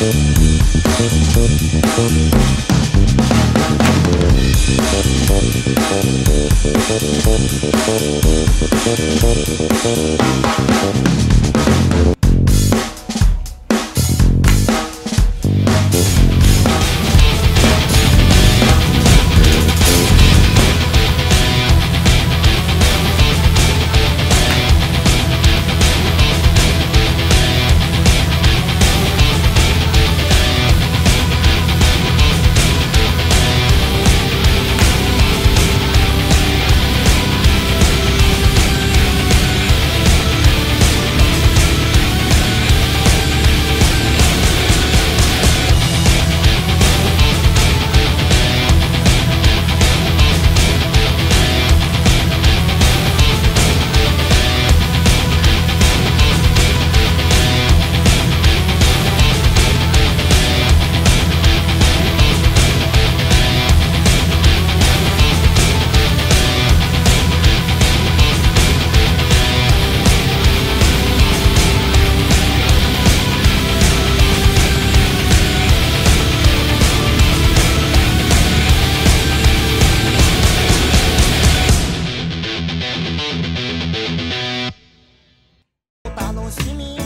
Thank see me